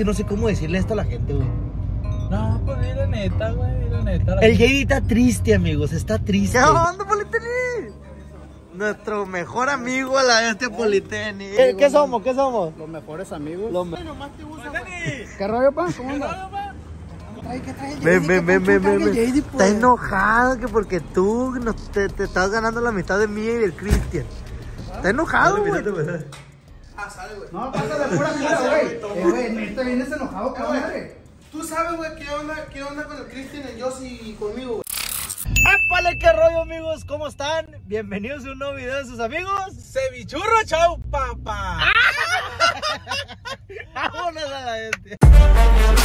que no sé cómo decirle esto a la gente, güey. No, pues dile neta, güey, dile neta. la El JD está triste, amigos, está triste. ¿Qué onda, Politeni? Nuestro mejor amigo a la este Politeni. ¿Qué, qué somos? ¿Qué somos? Los mejores amigos. Los me- ¿Qué rollo, pa? ¿Cómo andas? Ven, ven, ven, ven, ven, ven. JD, Está pues. enojado que porque tú no- te, te estás ganando la mitad de mí y del Cristian. Está enojado, güey. No, pásale pura cara, güey. Eh, güey, neta vienes enojado, cabrón, madre. Tú sabes, güey, qué onda, qué onda con el Cristian, el Josie y conmigo, güey. ¡Épale, qué rollo, amigos! ¿Cómo están? Bienvenidos a un nuevo video de sus amigos. Cevichurro, chau, papá. ¡Vámonos a la gente!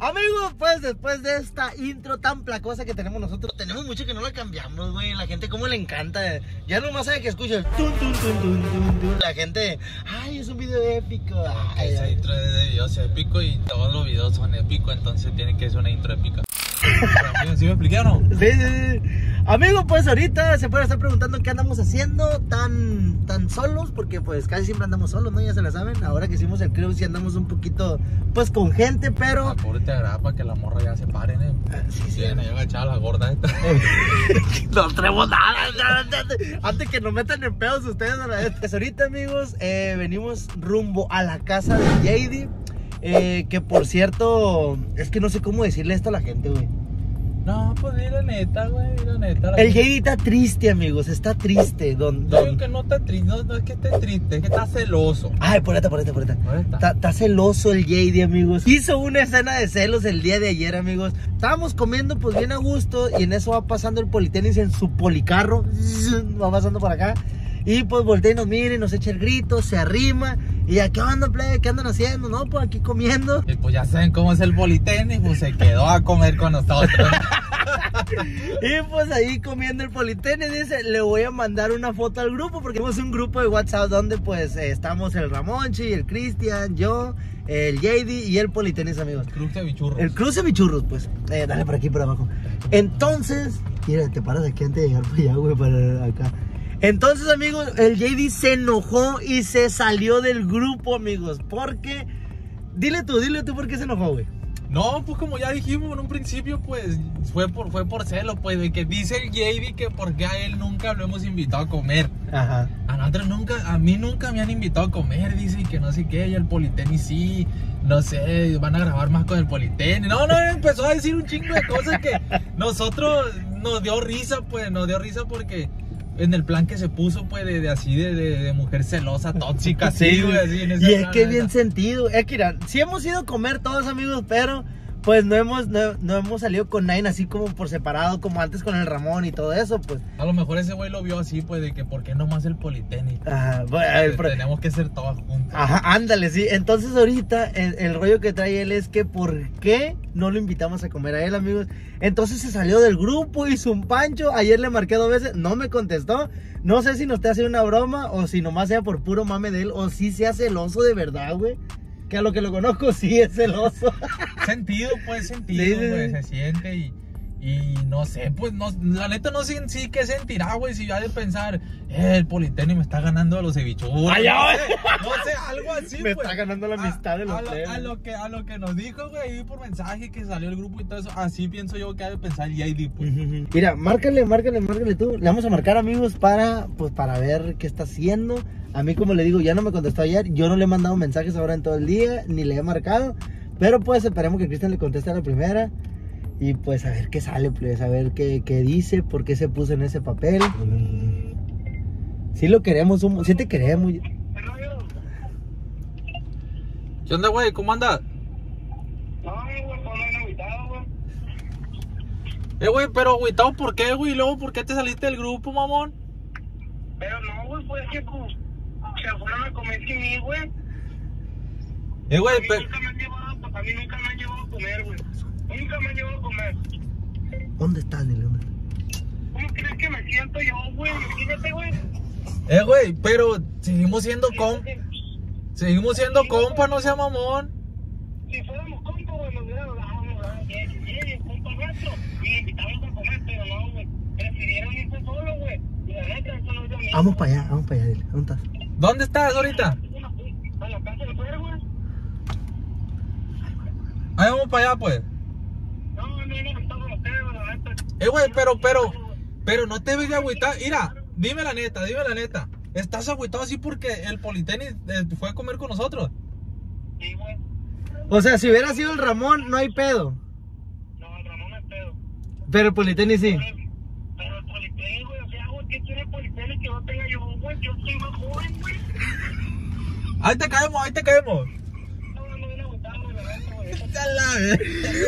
Amigos, pues después de esta intro tan placosa que tenemos nosotros, tenemos mucho que no la cambiamos, güey. La gente como le encanta. Ya nomás sabe que escucha el tun, tun, tun. La gente, ay, es un video épico. Ay, Esa intro es de videos épico y todos los videos son épicos, entonces tiene que ser una intro épica. ¿Sí me expliqué o no? Sí, sí, sí. Amigos, pues ahorita se puede estar preguntando qué andamos haciendo tan, tan solos, porque pues casi siempre andamos solos, ¿no? Ya se la saben. Ahora que hicimos el crew sí andamos un poquito, pues con gente, pero... Ah, pobre te agrapa que la morra ya se paren, eh. Ah, sí, sí. Viene ahí agachada la gorda esta. no tenemos nada. Antes, antes que nos metan en pedos ustedes a la vez. Pues ahorita, amigos, eh, venimos rumbo a la casa de JD. eh, que por cierto, es que no sé cómo decirle esto a la gente, güey. No, pues dile neta, güey, dile neta. la El JD está triste, amigos, está triste. Don, Yo don... digo que no está triste, no, no es que esté triste, es que está celoso. Ay, por esta, por esta, por esta. Está, está celoso el JD, amigos. Hizo una escena de celos el día de ayer, amigos. Estábamos comiendo, pues bien a gusto. Y en eso va pasando el politenis en su policarro. Va pasando por acá. Y pues voltea y nos mira y nos echa el grito, se arrima. Y ya, ¿qué onda, plebe? ¿Qué andan haciendo? No, pues aquí comiendo. Y pues ya saben cómo es el politenis, pues se quedó a comer con nosotros. Y pues ahí comiendo el politenis dice, le voy a mandar una foto al grupo porque tenemos un grupo de WhatsApp donde pues eh, estamos el Ramonchi, el Cristian, yo, el JD y el politenis, amigos. Cruz de bichurros. El cruce bichurros, pues. Eh, dale por aquí, por abajo. Entonces, mira, te paras aquí antes de llegar para allá, güey, para acá. Entonces, amigos, el JD se enojó y se salió del grupo, amigos. Porque, dile tú, dile tú por qué se enojó, güey. No, pues como ya dijimos en un principio, pues fue por, fue por celo, pues de que dice el JD que porque a él nunca lo hemos invitado a comer. Ajá. A nosotros nunca, a mí nunca me han invitado a comer, dice y que no sé qué, y el politenis sí, no sé, van a grabar más con el politenis. No, no, empezó a decir un chingo de cosas que nosotros nos dio risa, pues, nos dio risa porque en el plan que se puso, pues, de, de así, de, de, de mujer celosa, tóxica, así, güey, así en Y es que bien sentido. Es que, mira, sí hemos ido a comer todos, amigos, pero pues no hemos, no, no hemos salido con nadie así como por separado, como antes con el Ramón y todo eso, pues. A lo mejor ese güey lo vio así, pues, de que ¿por qué nomás el politenis? Ajá, bueno, pero- Tenemos que ser todos juntos. Ajá, ándale, sí. Entonces ahorita el, el rollo que trae él es que ¿por qué no lo invitamos a comer a él, amigos? Entonces se salió del grupo, hizo un pancho. Ayer le marqué dos veces, no me contestó. No sé si nos está haciendo una broma o si nomás sea por puro mame de él o si sea celoso de verdad, güey. Que a lo que lo conozco sí es celoso. Sentido, pues, sentido, Sí, sí, pues, se siente y, y no sé, pues, no, la neta no sé sí qué sentirá, güey, si ya de pensar, eh, el politenis me está ganando a los ya, no, sé, no sé, algo así, Me pues. está ganando la amistad de los a, lo, a lo que A lo que nos dijo, güey, por mensaje que salió el grupo y todo eso, así pienso yo que ha de pensar JD, pues. Mira, márcale, márcale, márcale tú. Le vamos a marcar amigos para, pues, para ver qué está haciendo. A mí, como le digo, ya no me contestó ayer. Yo no le he mandado mensajes ahora en todo el día, ni le he marcado. Pero pues esperemos que Cristian le conteste a la primera. Y pues a ver qué sale, pues, a ver qué, qué dice, por qué se puso en ese papel. Sí lo queremos, un- sí te queremos. ¿Qué onda, güey? ¿Cómo andas? No, güey, pues no han invitado, güey. Eh, güey, pero agüitado, ¿por qué, güey? Y luego, ¿por qué te saliste del grupo, mamón? Pero no, güey, pues es que pues, se fueron a comer sin mí, güey. Eh, güey, A mí pero... nunca me han llevado, a mí nunca me han llevado a comer, güey. Nunca me han llevado a comer. ¿Dónde estás, Dile? ¿Dónde? ¿Cómo crees que me siento yo, güey? Imagínate, güey. Eh, güey, pero seguimos siendo com... Seguimos siendo compa, no sea mamón. Si fuéramos compas, güey, nos hubieran dado, ¿verdad? Bien, bien, compa nuestro. Y invitamos a comer, pero no, güey. Prefirieron Vamos para allá, vamos para allá, dile. ¿Dónde estás? ¿Dónde estás ahorita? A la casa del fer, güey. Ahí vamos para allá, pues. Eh, güey, pero, pero, pero no te ves de agüitado. Mira, dime la neta, dime la neta. ¿Estás agüitado así porque el Politenis eh, fue a comer con nosotros? Sí, güey. O sea, si hubiera sido el Ramón, no hay pedo. No, el Ramón es pedo. Pero el Politenis sí. Pero, pero el politenis, güey, o sea, güey, ¿qué tiene el politenis que no tenga yo, güey? Yo soy más joven, güey. Ahí te caemos, ahí te caemos. No, no, no, agotado, güey, la neta, güey. A la vez.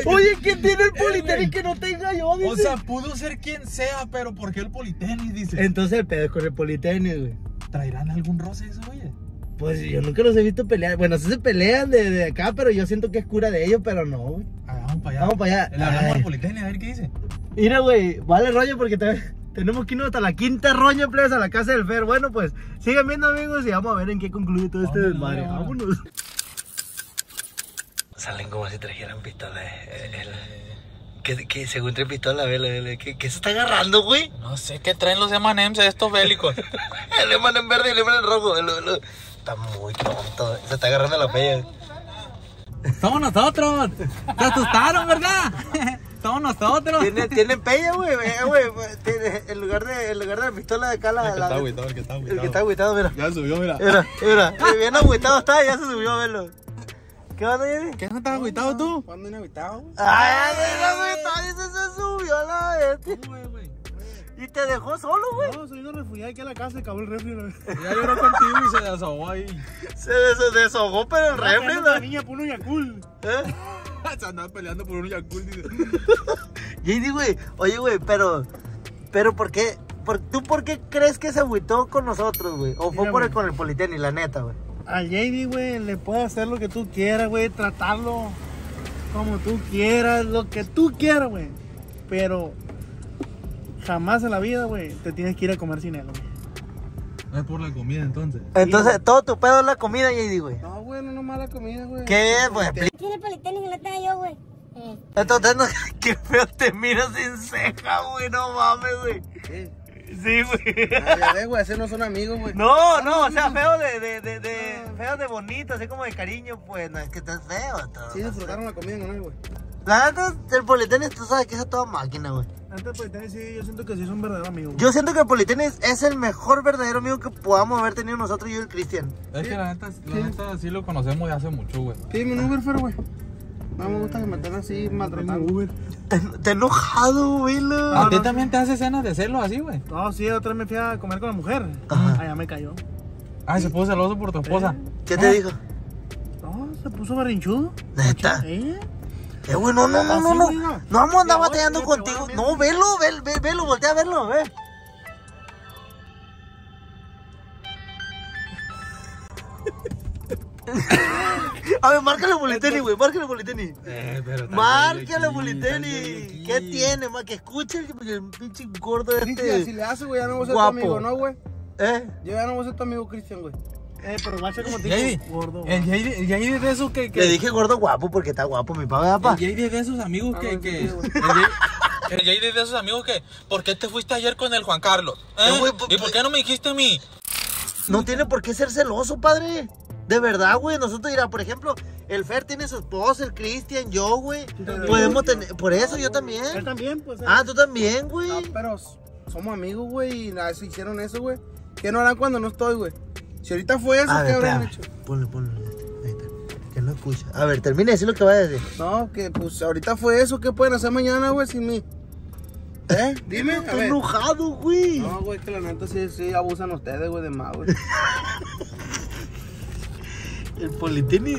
Oye, ¿quién tiene el. Politenis que no tenga yo? Dice. O sea, pudo ser quien sea, pero ¿por qué el Politenis? Dice. Entonces el pedo con el Politenis, güey. ¿Traerán algún roce eso, oye? Pues yo nunca los he visto pelear. Bueno, sí se pelean de, de acá, pero yo siento que es cura de ellos, pero no, güey. Ah, vamos para allá. Vamos para allá. Le hablamos al Politenis, a ver qué dice. Mira, güey, vale rollo porque te- tenemos que irnos hasta la quinta roña, plebes, a la casa del Fer. Bueno, pues, sigan viendo, amigos, y vamos a ver en qué concluye todo este desmadre. vámonos. Salen como si trajeran pistola. eh, Que, que según trae pistola, vele, ¿Qué, se está agarrando, güey? No sé qué traen los M&M's estos bélicos. El en verde y el en rojo. el- el- Está muy tonto. Se está agarrando la pella. Somos nosotros. Se asustaron, ¿verdad? Somos nosotros. Tiene, tiene pella, güey. tiene- En lugar de, en lugar de la pistola de acá, la. El que está agüitado, el que está el agüitado. que está agüitado, mira. Ya subió, mira. Mira, mira. Bien agüitado está, ya se subió a verlo. ¿Qué onda, Jenny? ¿Qué no estás agüitado tú? ¿Cuándo inhabitado? Ay, agüitado, y se, se subió a la vez. Y te dejó solo, güey. No, soy un refugiado aquí a la casa y acabó el refri. ¿no? Ya lloró contigo y se desahogó ahí. Se des- desahogó, pero el refri, con La ¿no? niña por un Yakul. ¿Eh? Se andaba peleando por un Yakult, dice. JD, güey, oye, güey, pero, pero, ¿por qué? Por, ¿Tú por qué crees que se agüitó con nosotros, güey? ¿O fue Mira, por el, güey. con el Politenis, la neta, güey? Al JD, güey, le puedes hacer lo que tú quieras, güey. Tratarlo como tú quieras, lo que tú quieras, güey. Pero jamás en la vida, güey, te tienes que ir a comer sin él, güey. Es por la comida entonces. Entonces, todo tu pedo es la comida, JD, güey. No, güey, no nomás la comida, güey. ¿Qué es, güey? Tiene politenis que no tenga yo, güey. Entonces, no, qué feo te miras sin ceja, güey, no mames, güey. Sí, güey. Ya ves, güey, ese no son amigos, güey. No, no, o sea, feo de, de, de, de, feo de bonito, así como de cariño, pues, no es que estás feo, todo. Sí, disfrutaron la comida con él, güey. La neta, el Politenis, tú sabes que es a toda máquina, güey. Antes politenis, sí, yo siento que sí es un verdadero amigo. güey. Yo siento que el Politenis es el mejor verdadero amigo que podamos haber tenido nosotros y yo y el Cristian. Es que la neta, la neta sí lo conocemos de hace mucho, güey. Pídeme un Uber, Fer, güey. No me gusta que me estén así maltratando. Uber. Te, te he enojado, güey. la- ¿A ti también te hace escenas de celos así, güey? No, sí, otra vez me fui a comer con la mujer. Ajá. Allá me cayó. Ay, se puso celoso por tu esposa. ¿Qué te dijo? No, se puso berrinchudo. Neta. ¿Eh? Eh, güey, no, no, no, no, no. no. No vamos a andar batallando contigo. No, velo, ve, ve- velo, voltea a verlo, ve. A ver, márcale Boliteni, güey, márcale Boliteni. Eh, pero Márcale Boliteni. ¿Qué tiene, ma? Que escuche el, el pinche gordo Cristian, si este. le hace, güey, ya no voy a ser Guapo. tu amigo, ¿no, güey? ¿Eh? Yo ya no voy a ser tu amigo, Cristian, güey. Eh, pero guacha como te digo, gordo. el JD es de esos que... que Le dije gordo guapo porque está guapo mi papá, papá. El JD es de esos amigos Ah, que... que el JD es de esos amigos que... ¿Por qué te fuiste ayer con el Juan Carlos? ¿Eh? Güey, pues, ¿Y por qué no me dijiste a mí? No tiene por qué ser celoso, padre. De verdad, güey. Nosotros, mira, por ejemplo, el Fer tiene su esposa, el Cristian, yo, güey. también. Podemos tener. Por eso yo Él también. también, pues. Ah, tú también, güey. No, pero somos amigos, güey, y nada, se hicieron eso, güey. ¿Qué no harán cuando no estoy, güey? Si ahorita fue eso, A ¿qué ver, habrán hecho? Ponle, ponle. Ahí está. Que no escucha. A ver, termina de decir lo que va a decir. No, que pues ahorita fue eso, ¿qué pueden hacer mañana, güey, sin mí? ¿Eh? Dime, Estoy enojado, güey. No, güey, que la neta sí, sí abusan ustedes, güey, de más, güey. El Politeni.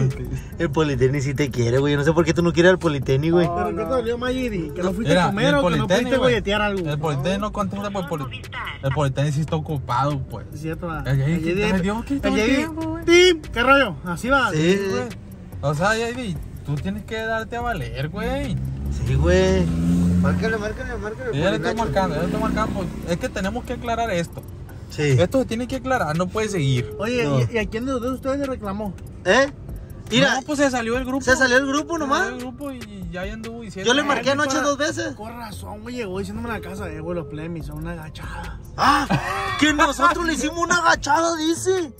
El Politeni sí te quiere, güey. No sé por qué tú no quieres al Politeni, güey. Pero ¿qué te dolió más, Gidi? ¿Que no fuiste a comer o que no Politenis, fuiste a güey. golletear algo? El Politenis no contesta por Poli- El Politenis sí está ocupado, pues. Es cierto, va. El Gidi, El Gidi- ¿qué rollo? Así va. Sí, güey. O sea, JD, tú tienes que darte a valer, güey. Sí, güey. Márcale, márcale, márcale. Ya le estoy marcando, ya le estoy marcando. Es que tenemos que aclarar esto. Sí. Esto se tiene que aclarar, no puede seguir. Oye, No. ¿y, y a quién de ustedes le reclamó? ¿Eh? Mira, no, pues se salió el grupo. se salió el grupo Se nomás. salió el grupo y ya anduvo diciendo. Yo le marqué Eh, anoche para- dos veces. Con razón, güey, llegó diciéndome en la casa, eh, güey, los plemis son una gachada. Ah, Que nosotros le hicimos una agachada, dice.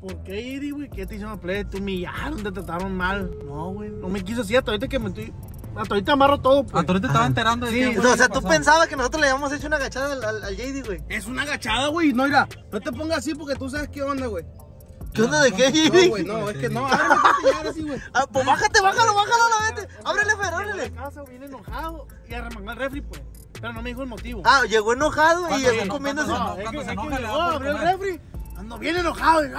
¿Por qué, Iri, güey? ¿Qué te hicieron play? Te humillaron, te trataron mal. No, güey. No me quiso decir hasta ahorita que me estoy. Hasta ahorita amarro todo, pues. Hasta ahorita estaba enterando de Sí, qué o sea, tú pensabas que nosotros le habíamos hecho una agachada al, al, al JD, güey. Es una agachada, güey. No, mira, no te pongas así porque tú sabes qué onda, güey. ¿Qué onda de qué, No, güey, no, es que no. Enseñar así, güey. Ah, pues bájate, bájalo, bájalo la vete. Ábrele, Fer, ábrele. casa, vine enojado y arremangó el refri, pues. Pero no me dijo el motivo. Ah, llegó enojado y ¿Cuándo llegó se- comiéndose. No, cuando se enoja, le abrió el refri. Ando bien enojado y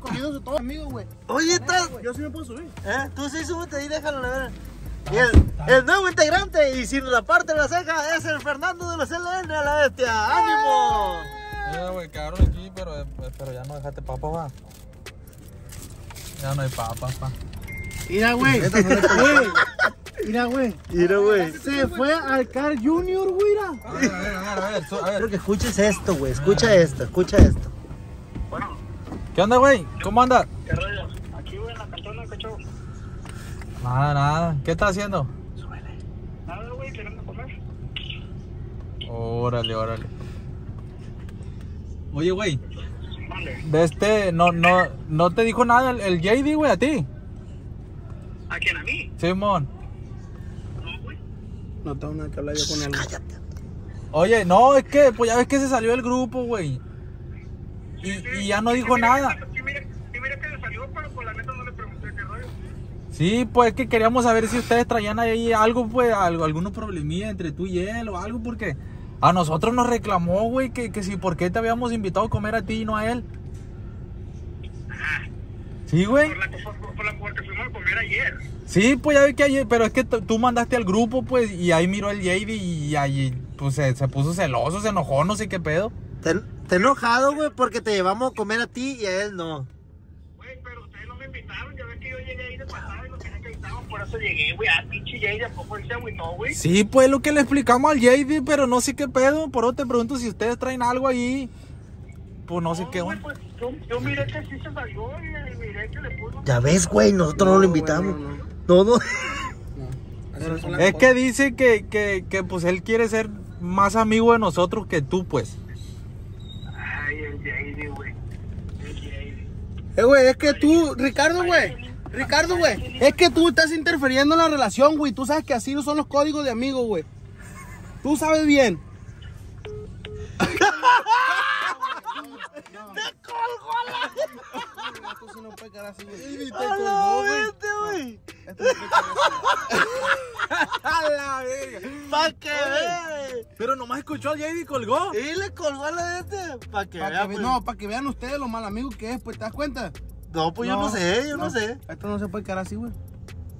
comiéndose todo, amigo, güey. Oye, estás. Yo sí me puedo subir. ¿Eh? Tú sí, súbete ahí, déjalo, la verdad. Y el, el nuevo integrante y sin la parte de la ceja es el Fernando de los LN a la bestia. ¡Ánimo! Mira, güey, quedaron aquí, pero, eh, pero ya no dejaste papas, va. Ya no hay papas, pa. Mira, güey. Mira, güey. Mira, güey. Se fue al Car Junior, güey. mira. A ver, a ver, a ver, a ver, su- a ver. Quiero que escuches esto, güey. Escucha esto, escucha esto. ¿Qué onda, güey? ¿Cómo andas? ¿Qué rollo? Aquí, güey, en la cantona, cacho. Nada, nada. ¿Qué estás haciendo? Nada, güey, queriendo comer. Órale, órale. Oye, güey, Vale. de este, no, no, no te dijo nada el, el JD, güey, a ti. ¿A quién? ¿A mí? Simón. No, güey. No tengo nada que hablar yo con él. Cállate. Oye, no, es que, pues ya ves que se salió del grupo, güey. Y, y ya no dijo Sí, mira nada. que- Sí, mira, sí, mira que le salió, pero por la neta no le pregunté qué rollo. Sí, pues es que queríamos saber si ustedes traían ahí algo, pues, algo, algunos problemillas entre tú y él o algo, porque a nosotros nos reclamó, güey, que, que si por qué te habíamos invitado a comer a ti y no a él. Sí, güey. Por la, por, por la porque fuimos a comer ayer. Sí, pues ya ves que ayer, pero es que tú mandaste al grupo, pues, y ahí miró el JD y ahí, pues, se, se puso celoso, se enojó, no sé qué pedo. Te, te enojado, güey, porque te llevamos a comer a ti y a él no. Güey, pero ustedes no me invitaron. Ya ves que yo llegué ahí de pasada y no querían que invitaban. Por eso llegué, güey. A pinche Jay, ¿a poco él se agüitó, güey? Sí, pues lo que le explicamos al JD, pero no sé qué pedo. Por eso te pregunto si ustedes traen algo ahí. Pues no sé qué güey, pues yo, yo miré que sí se salió y miré que le puso. Ya ves, güey, nosotros no, lo invitamos. no, No, no. No Es que dice que, que, que pues él quiere ser más amigo de nosotros que tú, pues. Ay, el JD, güey. El JD. Eh, güey, es que tú, Ricardo, güey. Ricardo, güey. Es que tú estás interfiriendo en la relación, güey. Tú sabes que así no son los códigos de amigos, güey. Tú sabes bien. Esto sí no puede quedar así, güey. A la vete, güey. Esto no puede quedar así. ¡A la verga! Pa' que vea. Pero nomás escuchó al JD y colgó. Y le colgó a la este. Pa' que Pa' vea, que ve- pues. no, para que vean ustedes lo mal amigo que es, pues, ¿te das cuenta? No, pues yo no sé, yo no, sé. Esto no se puede quedar así, güey.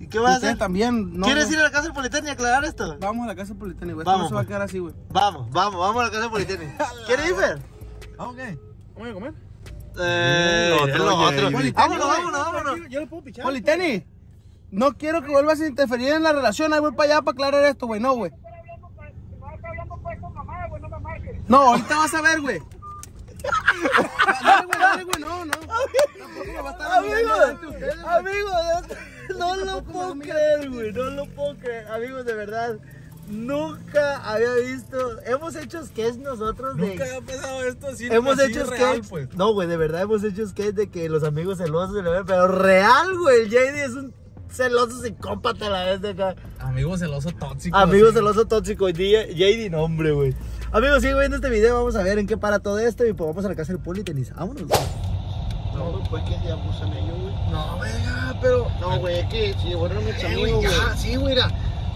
¿Y qué vas a hacer? también. No, ¿Quieres no. ir a la casa del Politécnico y aclarar esto? Vamos a la casa politécnica, güey. Esto Vamos, no se va a pues. quedar así, güey. Vamos, vamos, vamos a la casa del Politécnico. ¿Quieres ir, Fer? Ah, ok. ¿Vamos a comer? Eh, otro, el otro. Jay. Vámonos, vámonos, vámonos. Yo le puedo pichar. Politeni, no quiero que vuelvas a interferir en la relación. Ahí voy para allá para aclarar esto, güey. No, güey. No, ahorita vas a ver, güey. Dale, güey, dale, güey. No, no. Tampoco me va a estar Amigos, no lo puedo creer, güey, no lo puedo creer. Amigos, de verdad, nunca había visto. Hemos hecho sketch nosotros de. Nunca había pasado esto así. Hemos así hecho real, sketch. pues. No, güey, de verdad hemos hecho sketch de que los amigos celosos se le ven, pero real, güey. El JD es un celoso psicópata a la vez de acá. Amigo celoso tóxico. Amigo así. celoso tóxico. JD, no, hombre, güey. Amigos, sigue viendo este video. Vamos a ver en qué para todo esto. Y pues vamos a la casa del poli tenis. Vámonos. No, güey, pues que ya abusan ellos, güey. No, venga, pero. No, güey, es que si fueron mis Eh, amigos, güey, sí, güey, mira,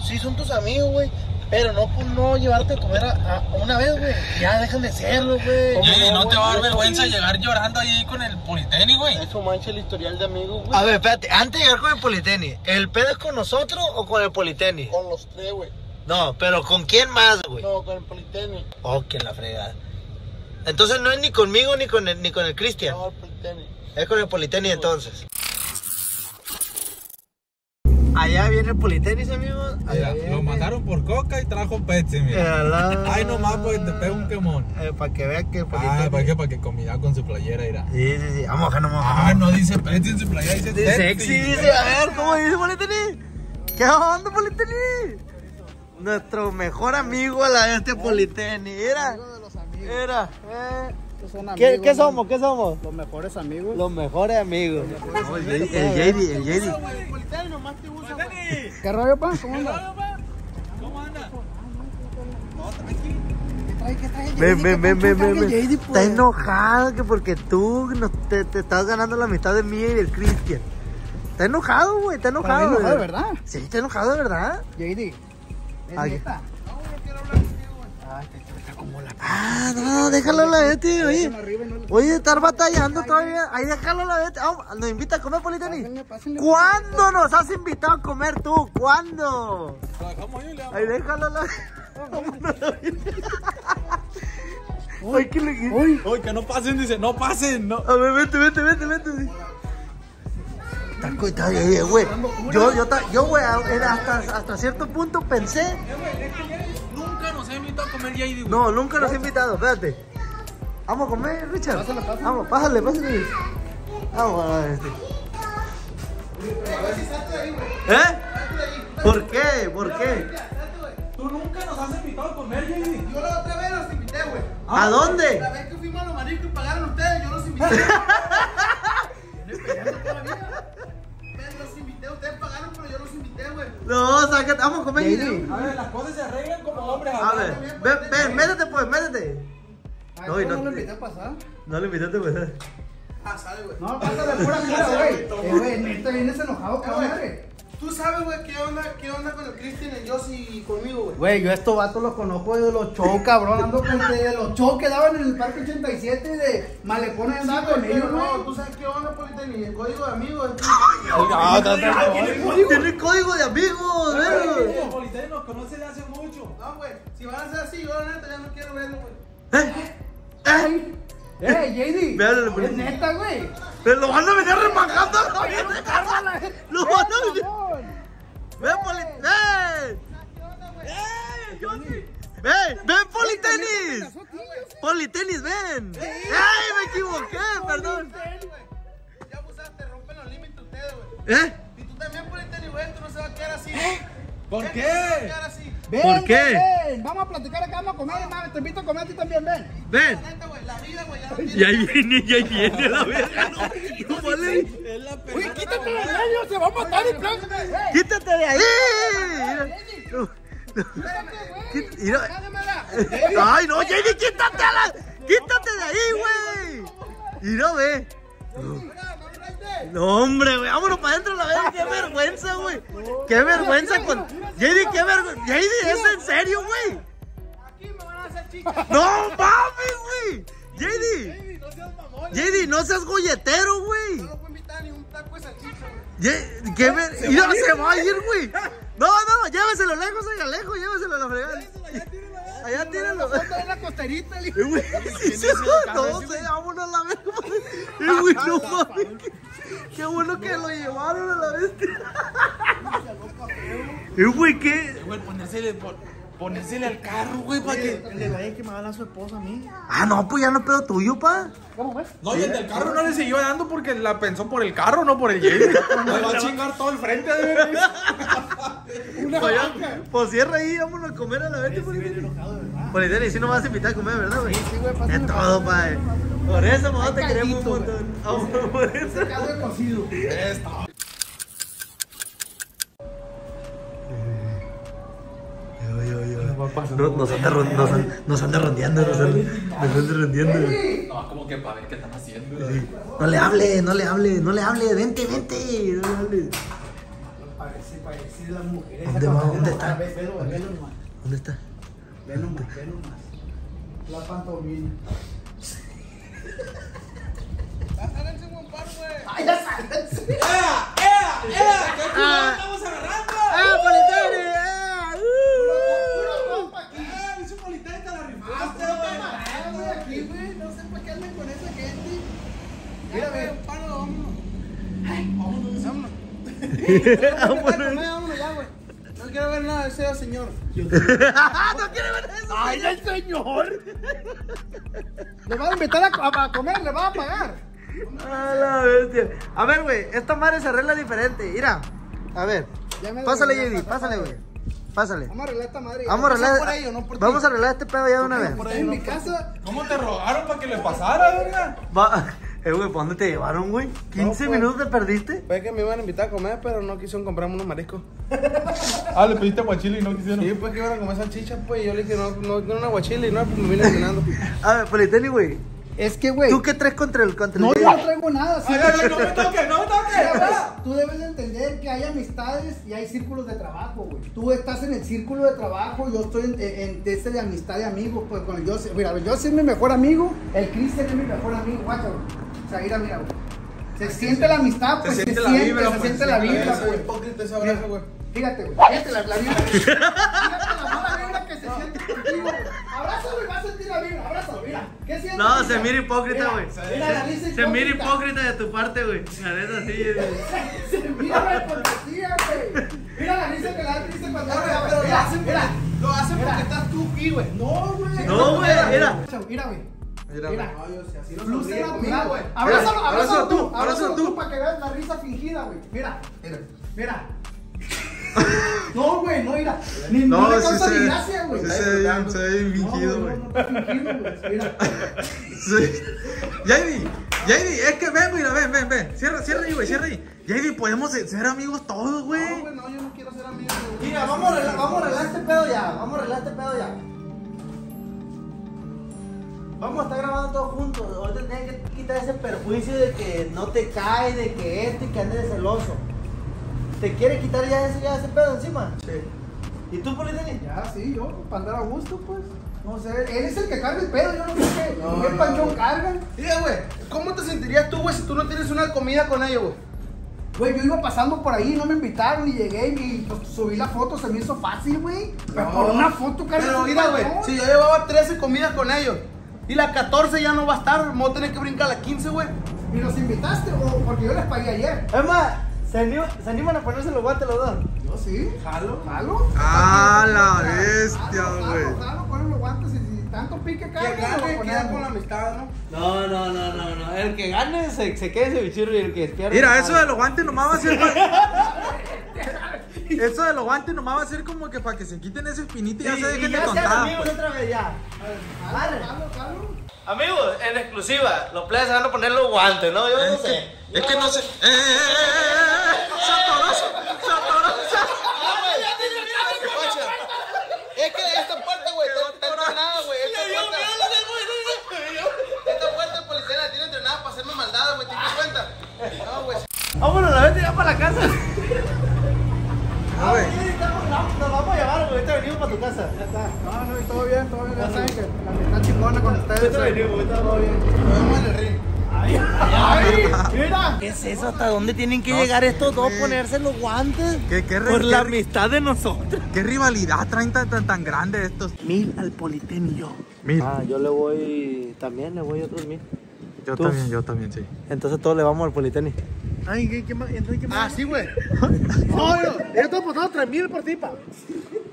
sí son tus amigos, güey, pero no por no llevarte a comer a, a una vez, güey, ya dejan de serlo, güey. Ey, no te va a dar vergüenza llegar llorando ahí con el politécnico, güey. Eso mancha el historial de amigos, güey. A ver, espérate, antes de llegar con el Politeni, ¿el pedo es con nosotros o con el Politeni? Con los tres, güey. No, pero ¿con quién más, güey? No, con el Politeni. Oh, que la fregada. Entonces no es ni conmigo ni con el, ni con el Cristian, No, el Politeni. es con el Politeni entonces. Allá viene el Politenis, amigos. Allá Mira, lo mandaron por coca y trajo Pepsi, mira. Ay, nomás porque te pega un quemón. Eh, para que vean que el Politenis. Ah, para que, para que combinaba con su playera, irá. Sí, sí, sí. Vamos a bajar, vamos Ah, no dice Pepsi en su playera, dice sexy. sexy, dice. A ver, ¿cómo dice Politeni? ¿Qué onda, Politeni? Nuestro mejor amigo a la este Politeni. De los amigos, Mira, eh. ¿Qué, qué somos? ¿Qué somos? Los mejores amigos. Los mejores amigos. No, el JD, el JD, el JD. ¿Qué rollo, pa? ¿Cómo anda? ¿Cómo anda? Ven, ven, ven, ven, ven, ven. JD, Está pues. enojado que porque tú no te, te estás ganando la amistad de mí y del Cristian. Está enojado, güey, está enojado. enojado, güey. ¿verdad? Sí, está enojado, de verdad. JD. ¿Es neta? Ah, no, déjalo a la Betty, oye. Oye, estar batallando todavía. Ahí déjalo a la Betty. Vamos, nos invita a comer, pásenle. ¿Cuándo nos has invitado a comer tú? ¿Cuándo? Ahí, déjalo a la Ay, ¿qué le Uy, Uy, que no pasen, dice, no pasen, no. A ver, vete, vete, vete, vete. Coitado, eh, eh, güey. Yo, yo, yo, güey, hasta, hasta cierto punto pensé. Nunca nos ha invitado a comer JD, güey. No, nunca nos he invitado, espérate. Vamos a comer, Richard. Pásale, pásale. Vamos, pásale, pásale. Vamos a ver este. ¿Eh? ¿Por qué? ¿Por qué? Tú nunca nos has invitado a comer JD. Yo la otra vez los invité, güey. ¿A dónde? La vez que fuimos a los mariscos y pagaron ustedes, yo los invité. No, sácate, vamos a comer. A ver, las cosas se arreglan como hombres. A ver, ven, ven, métete pues, métete. Ay, No, ¿cómo no- lo invité a pasar? No le invitaste pues. Ah, sale, güey. No, pásale pura cara, güey. Eh, güey, neta, vienes enojado, cabrón, güey. Tú sabes, güey, qué onda, qué onda con el Cristian, el Yossi y conmigo, güey. Güey, yo a estos vatos los conozco de los shows, cabrón. Ando con de los shows que daban en el Parque 87 de Malecones Sí, andaba güey, con ellos, pero no, güey. tú sabes qué onda, Politeni, el código de amigos. es- Tiene código de amigos, El ¿ves? Politeno nos conoce de hace mucho. No, güey, si van a ser así, yo la neta ya no quiero verlo, güey. ¿Eh? Eh, JD. Véale, Es pues. neta, güey. Pero lo van a venir remangando. Lo van a venir. Ven, Poli. Ven. Ven, ven, Politenis. Politenis, ven. ¡Ay, me equivoqué! Perdón. Ya abusaste, rompen los límites ustedes, güey. ¿Eh? Y tú también, Politeni, güey, esto no se va a quedar así. ¿Por va a qué? ¿Por qué? Ven, vamos a platicar acá, vamos a comer, hermano. Te invito a comer a ti también, ven. Ven. Y ahí viene, y ahí viene la verga. No, no vale. Es la Oye, quítate de medio, se va a matar el plan. Quítate de ahí. Mira. No, no. Ay, no, JD, quítate a la. Quítate de ahí, güey. Mira, ve. No, hombre, güey, vámonos para adentro la vez. Qué vergüenza, güey. Qué vergüenza con. JD, qué vergüenza. JD, ¿es en serio, güey? Aquí me van a hacer chicas. No mames, güey. JD. JD, no seas golletero, güey. No puedo invitar ni un taco de salchicha, güey. ¿Qué ver? Mira, se va a ir, güey. No, no, lléveselo lejos, oiga, lejos, lléveselo a la fregada. Allá tíralo. Trae la costerita, el hijo. Eh, güey, sí, sí, No sé, vámonos a la verga. Eh, güey, no mames. Qué bueno que lo llevaron a la bestia. Eh, güey, ¿qué? Güey, ponérsele, pon- ponérsele al carro, güey, para que. El de la que me va a dar su esposa a mí. Ah, no, pues ya no es pedo tuyo, pa. ¿Cómo ves? No, y el del carro no le siguió dando porque la pensó por el carro, no por el JD. Me va a chingar todo el frente de ver. Pues, ya, pues cierra ahí, vámonos a comer a la bestia. Por ahí, si no me vas a invitar a comer, ¿verdad, güey? Sí, güey, Es todo, pa. Por eso, mamá, te queremos un montón. Vamos, por eso. Caldo No, nos anda, nos, nos anda rondeando, nos anda, nos anda rondeando. No, como que para ver qué están haciendo. Sí. No le hable, no le hable, no le hable, vente, vente. No le hable. Parece, parece las mujeres. ¿Dónde va? ¿Dónde está? Ve- Velo, velo nomás. ¿Dónde está? Velo nomás, velo nomás. La pantomima. Háganse un buen par, güey. ¡Ay, ya sales! ¡Ea! ¡Ea! ¡Ea! ¿Qué culo estamos agarrando? ¡Ah, Politeri! ¡Ah! ¡Uh! ¡Eh! ¡Dice Politeta la rifaste, Ah, güey! güey, aquí, güey, no sé para qué andan con esa gente. Mira, güey, un paro, vámonos. Vámonos. Vámonos. Vámonos. Vámonos ya, güey. No quiero ver nada de ese señor. ¡Ah, no quiere ver eso! ¡Ay, el señor! Le van a invitar a, a- a comer, le van a pagar. A la bestia. A ver, güey, esta madre se arregla diferente. Mira, a ver. Pásale, JD, pásale, güey. Pásale. Vamos a arreglar esta madre. Vamos a arreglar, por ello, no por ti. vamos a arreglar este pedo ya de una vez. Por ahí en mi casa. ¿Cómo te rogaron para que le pasara, verga? Va. Eh, güey, ¿para dónde te llevaron, güey? ¿15 pues. minutos te perdiste? Fue que me iban a invitar a comer, pero no quisieron comprarme unos mariscos. Ah, le pediste guachile y no quisieron. Sí, pues que iban a comer salchicha, pues. Y yo le dije, no, no, no una guachile y no, pues me vine caminando. A ver, Politeni, güey. Es que, güey. ¿Tú qué traes contra el contra el No, yo no traigo nada. sí. Ay, ay, ay, no me toques, no me toques. Tú debes de entender que hay amistades y hay círculos de trabajo, güey. Tú estás en el círculo de trabajo, yo estoy en este de amistad de amigos, pues con el yo, mira, yo soy mi mejor amigo, el Cristian es mi mejor amigo, guacha, güey. Sea, mira, güey. Se siente la amistad, pues se siente, la vibra, se pues, siente la vibra, güey. hipócrita ese abrazo, güey. Fíjate, güey. Fíjate la, la vibra. Fíjate la mala vibra que se siente contigo, güey. Abrázalo y vas a sentir la vibra. Abrázalo, mira. ¿Qué sientes? No, se mira hipócrita, güey. Risa Se mira hipócrita. de tu parte, güey. La neta, sí. güey. Mira la hipocresía, güey. Mira la risa que la triste cuando Mira, hacen mira. Lo hacen porque estás tú aquí, güey. No, güey. No, güey, mira. Mira, güey. Mira, Mira. No, yo sé, así no Luce natural, conmigo, güey. Abrázalo, Mira, abrázalo tú. abrázalo tú. tú para que veas la risa fingida, güey. Mira, Mira. mira. No, güey, no, mira. Ni, no, No, le causa se- ni gracia, güey. sí se ve bien- se ve bien No, fingido, no, güey. No, no, está fingido, güey. Mira. Sí. JD, JD, es que ven, mira, ven, ven, ven. Cierra, cierra ahí, güey, cierra ahí. JD, podemos ser amigos todos, No, güey. güey, no, yo no quiero ser amigo. güey. Mira, vamos a arreglar, vamos a arreglar este pedo ya. Vamos a arreglar este pedo ya. Vamos a estar grabando todos juntos. Ahorita tienen que quitar ese perjuicio de que no te cae, de que esto y que andes de celoso. ¿Te quiere quitar ya ese, ya ese pedo encima? Sí. ¿Y tú, Politeni? Ya, sí, yo, para andar a gusto, pues. No sé, él es el que carga el pedo, yo no sé qué. No, ¿Qué no, panchón no. cargan? Mira, güey, ¿cómo te sentirías tú, güey, si tú no tienes una comida con ellos, güey? Güey, yo iba pasando por ahí, no me invitaron y llegué y pues, subí la foto, se me hizo fácil, güey. Pero por una foto, cargas Pero mira, güey, si yo llevaba 13 comidas con ellos y la 14 ya no va a estar, me voy a tener que brincar a la 15, güey. ¿Y los invitaste o porque yo les pagué ayer? Es más, ¿se, anim- se animan a ponerse los guantes los dos? Yo sí. Jalo. Jalo. Ah, la Jalo, bestia, güey. Jalo, jalo, ponen los guantes y si tanto pique Que cargan, gane, queda con la amistad, ¿no? No, no, no, no, no. El que gane se, se quede ese bichirro y el que pierde. Mira, eso de los guantes nomás va a ser. Eso de los guantes nomás va a ser como que para que se quiten ese espinita y ya se dejen de contar. amigos pues. otra vez ya. Amigos, en exclusiva, los players se van a poner los guantes, ¿no? Yo no Es sé. que, es que no sé. ¡Eh, eh, eh, eh, eh! ¡Se atoró! ¡Se atoró! Es que esta puerta, güey, está, entrenada, güey. Esta puerta, de policía la tiene entrenada para hacerme maldades, güey. ¿Te das cuenta? No, güey. Vámonos, la vete ya para la casa. Güey. Nos vamos a llevar, güey. Ahorita venimos para tu casa. Ya está. No, no, todo bien, todo bien. Ya saben que la amistad chingona con ustedes. Ahorita venimos, ahorita todo bien. Nos vemos en el ring. ¡Ay! ¡Mira! ¿Qué es eso? ¿Hasta dónde tienen que No llegar estos dos? Ponerse los guantes. ¿Qué, qué, Por qué- la amistad de nosotros. qué rivalidad traen tan, tan, tan grande estos? Mil al politen y yo. Mil. Ah, yo le voy. También le voy otros mil. yo tú. también, yo también, sí. Entonces todos le vamos al Politeni. Ay, ¿qué, qué más? Entonces, ¿qué Ah, sí, güey. No, yo, yo estoy apostando 3 mil por ti, pa.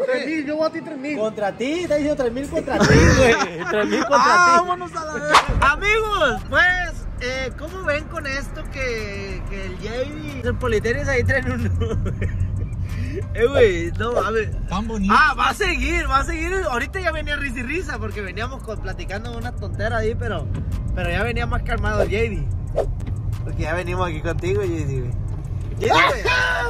3 mil, yo voy a ti 3 mil. Contra ti, está diciendo 3 mil contra ti, güey. 3 mil contra ¡Ah, ti. vámonos a la vez! Amigos, pues, eh, ¿cómo ven con esto que, que el JD, el Politenis ahí traen un... eh, güey, no mames. Tan bonito. Ah, va a seguir, va a seguir. Ahorita ya venía risa y risa porque veníamos con- platicando una tontera ahí, pero, pero ya venía más calmado el JD. Porque ya venimos aquí contigo, JD, güey.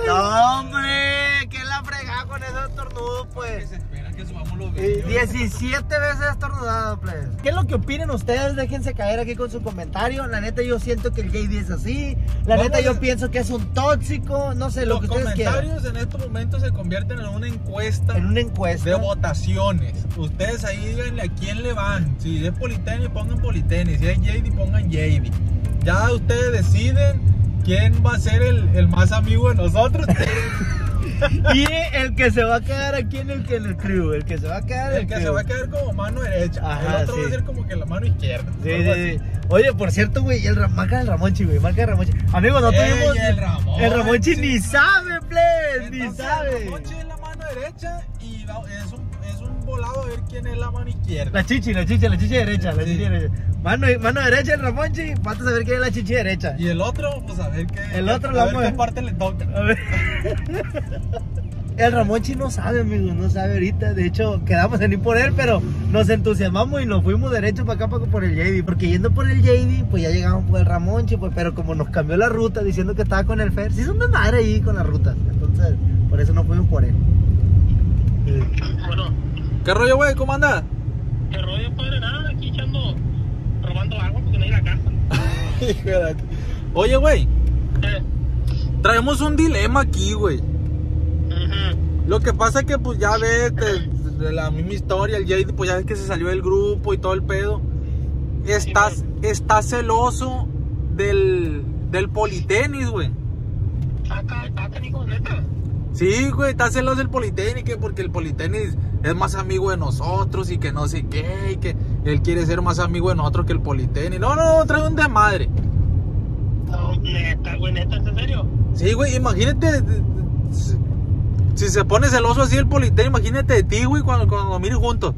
No, hombre, que la fregada con esos estornudos, pues. Se espera que subamos los Eh, 17 veces estornudado, plebes. ¿Qué es lo que opinan ustedes? Déjense caer aquí con su comentario. La neta, yo siento que el JD es así. La neta, yo a- pienso que es un tóxico. No sé, lo Los que ustedes quieran. comentarios en estos momentos se convierten en una encuesta En una encuesta. de votaciones. Ustedes ahí díganle a quién le van. Si es Politenis, pongan Politenis. Si es JD, pongan JD. Ya ustedes deciden quién va a ser el, el más amigo de nosotros. Y el que se va a quedar aquí en el, en el crew. El que se va a quedar en el que se va a quedar como mano derecha. Ajá, el otro va a ser como que la mano izquierda. Sí, sí, sí. Oye, por cierto, güey, el marca del Ramonchi, güey, marca del Ramonchi. Amigos, no tuvimos. el Ramonchi. El Ramonchi ni sabe, plebes, ni sabe. el coche es la mano derecha y es un, es un volado a ver quién es la mano izquierda. La chichi, la chichi, la chichi derecha, la chichi derecha. Mano, mano derecha el Ramonchi, falta saber quién es la chichi derecha. Y el otro, pues a ver qué. El otro a la ver qué parte le toca. A ver. El Ramonchi no sabe, amigos, no sabe ahorita. De hecho, quedamos en ir por él, pero nos entusiasmamos y nos fuimos derecho para acá para, por el JD. Porque yendo por el JD, pues ya llegamos por el Ramonchi, pues, pero como nos cambió la ruta diciendo que estaba con el Fer, sí son de madre ahí con las rutas. Entonces, por eso no fuimos por él. Bueno, ¿Qué rollo, güey? ¿Cómo andas? qué rollo, padre, nada, aquí echando, robando agua porque no hay la casa. Oye, güey, Eh, traemos un dilema aquí, güey. Lo que pasa es que, pues, ya ves, te- de la misma historia, el JD, pues, ya ves que se salió del grupo y todo el pedo. Estás, estás celoso del, del politenis, güey. Acá, acá, Nico, neta. Sí, güey, estás celoso del politenis, que porque el politenis es más amigo de nosotros y que no sé qué, y que él quiere ser más amigo de nosotros que el politenis. No, no, no, trae un desmadre. No, neta, güey, neta, ¿es en serio? Sí, güey, imagínate. si- se pone celoso así el politenis, imagínate de ti, güey, cuando, cuando lo mires juntos.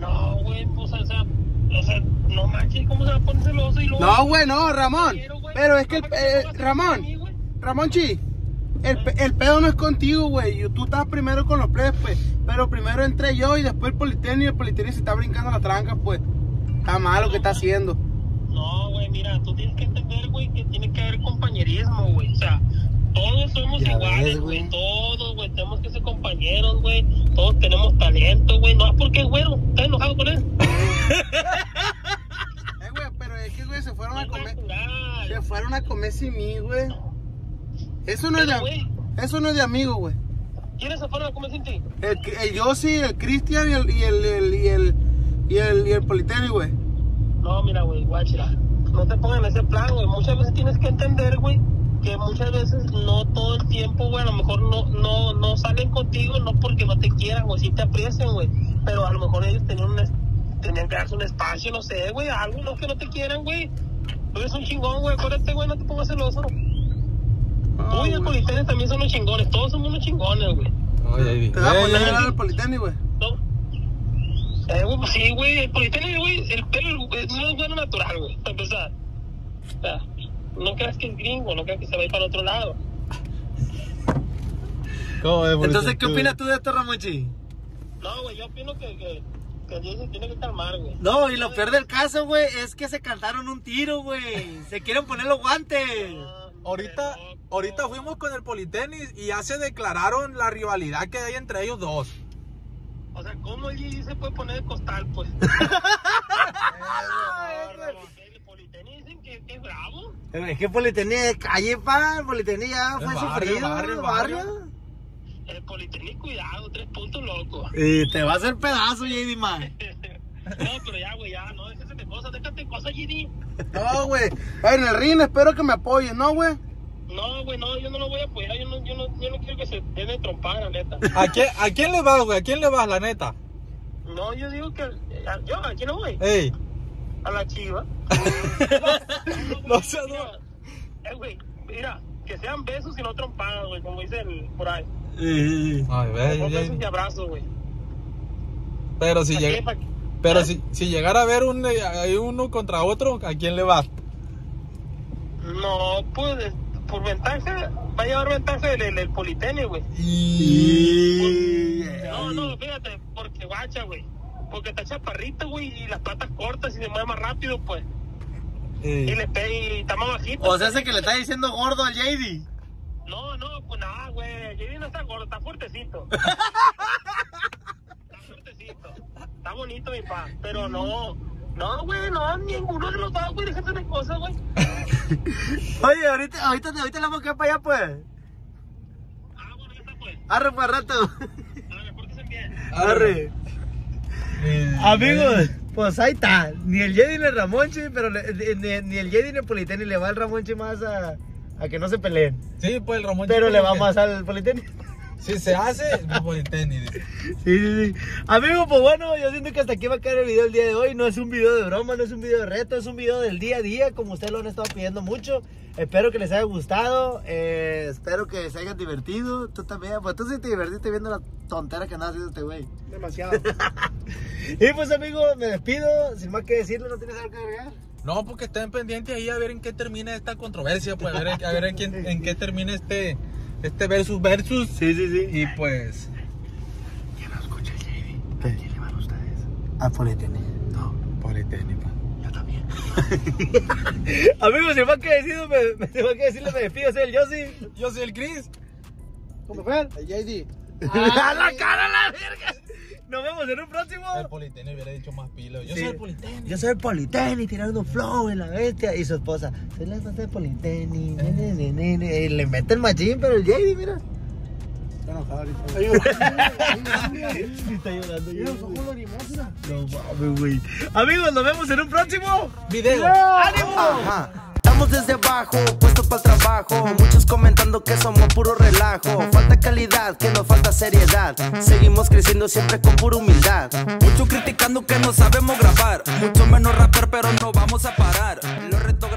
No, güey, pues, o sea, o sea, no manches, ¿cómo se va a poner celoso y luego... No, güey, no, Ramón. Quiero, güey. Pero es que, el, ¿Cómo eh, Ramón, mí? Ramón Chi, el, el pedo no es contigo, güey. Tú estás primero con los plebes, pues. Pero primero entré yo y después el politenis y el politenis se está brincando la tranca, pues. Está mal lo que está haciendo. No, güey, mira, tú tienes que entender, güey, que tiene que haber compañerismo, güey. O sea, todos somos Ya iguales, güey. Todos, güey, tenemos que ser compañeros, güey. Todos tenemos talento, güey. No es porque, güey, ¿estás enojado con él? Eh, güey, pero es que, güey, se fueron a comer. natural. Se fueron a comer sin mí, güey. Eso no es de, güey, eso no es de amigo, güey. ¿Quiénes se fueron a comer sin ti? El, el Yossi, el Cristian y el, y el, el- y el, y el, y el politenis, güey. No, mira, güey, guachira. No te pongas en ese plan, güey. Muchas veces tienes que entender, güey, que muchas veces no todo el tiempo, güey, a lo mejor no, no, no salen contigo, no porque no te quieran, güey, sí te aprecian, güey. Pero a lo mejor ellos tenían, un tenían que darse un espacio, no sé, güey, algo, no que no te quieran, güey. Tú eres un chingón, güey, acuérdate, güey, no te pongas celoso. Tú y el Politenis también son los chingones, todos somos unos chingones, güey. Oye, Te vas a poner al lado del politenis, güey. No. Eh, güey, pues sí, güey, el Politenis, güey, el pelo güey, no es bueno natural, güey, para empezar. O sea, no creas que es gringo, no creas que se va a ir para otro lado. ¿Cómo ves, Entonces, ¿qué opinas tú de esto, Ramonchi? No, güey, yo opino que, que, que se tiene que calmar, güey. No, y lo peor del caso, güey, es que se cantaron un tiro, güey. Se quieren poner los guantes. Ahorita, ahorita fuimos con el politenis y ya se declararon la rivalidad que hay entre ellos dos. O sea, ¿cómo el Gigi se puede poner de costal, pues? el Politenis dicen que, es bravo. Es que Politenis de calle, pa. Politenis ya fue barrio, sufrido. barrio, barrio. barrio. El Politenis, cuidado, tres puntos locos. Y te va a hacer pedazo, JD, man. No, pero ya, güey, ya, no déjate de cosas, déjate de cosas, Gigi. No, güey. En el ring espero que me apoyes, ¿no, güey? No, güey, no, yo no lo voy a apoyar, yo no, yo no, yo no quiero que se den de trompada, la neta. ¿A quién, ¿A quién le vas, güey? ¿A quién le vas, la neta? No, yo digo que, a- yo, ¿a quién no voy? Ey, A la chiva. no sé, no. Mira, Eh, güey, mira, que sean besos y no trompadas, güey, como dicen por ahí. Ay, ve, besos y abrazos, güey. Pero si llega, pero ¿Ah? si, si llegara a ver un, eh, uno contra otro, ¿a quién le vas? No, pues, por ventaja, va a llevar ventaja el, el, el politenis, güey. Y... No, no, fíjate, porque guacha, güey. Porque está chaparrito, güey, y las patas cortas y se mueve más rápido, pues. Y le pega y está más bajito. O sea, ese que le está diciendo gordo al JD. No, no, pues nada, güey. JD no está gordo, está fuertecito. está fuertecito. Está bonito, mi pa. Pero no. No, güey, no, ninguno de los dos, güey. Déjate de cosas, güey. Oye, ahorita, ahorita, ahorita le vamos a quedar para allá, pues. Ah, bueno, ya está, pues. Arre para rato. Bien. Arre. Eh, Amigos, pues ahí está. Ni el Jedi ni el Ramonchi, pero le- ni, ni el Jedi ni el Politenis le va el Ramonchi más a, a que no se peleen. Sí, pues el Ramón. Pero le va más al Politenis. Si se hace, el politenis. dice. Sí, sí, sí. Amigos, pues bueno, yo siento que hasta aquí va a caer el video el día de hoy. No es un video de broma, no es un video de reto, es un video del día a día, como ustedes lo han estado pidiendo mucho. Espero que les haya gustado, eh, espero que se hayan divertido. Tú también, pues tú sí te divertiste viendo la tontera que andaba haciendo este güey. Demasiado. Y pues amigos, me despido, sin más que decirle, ¿no tienes algo que agregar? No, porque estén pendientes ahí a ver en qué termina esta controversia, pues a ver, a ver en, quién- en qué termina este este versus versus. Sí, sí, sí. Y pues. ¿Quién no escucha el JD? ¿Qué? ¿A quién le van ustedes? A Politenis. No, Politécnica. yo también. Amigos, se va que decirle, me, se va que decirle, me despido, soy el Yossi. Yo soy el Chris. ¿Cómo fue? El JD. ¡A la cara, la verga! Nos vemos en un próximo. El Politécnico hubiera dicho más pilo. Yo Sí. soy el Politécnico. Yo soy el Politenis tirando flow en la bestia. Y su esposa, soy la esposa de Politenis. ne, ne, ne, ne, ne. Y le mete el machín, pero el JD, mira. Está enojado ahorita. Está llorando. Mira, los ojos. No mames, güey. Amigos, nos vemos en un próximo. Video. ¡Ánimo! Ajá. Estamos desde abajo, puestos para el trabajo. Muchos comentando que somos puro relajo. Falta calidad, que nos falta seriedad. Seguimos creciendo siempre con pura humildad. Mucho criticando que no sabemos grabar. Mucho menos rapper, pero no vamos a parar. Los retos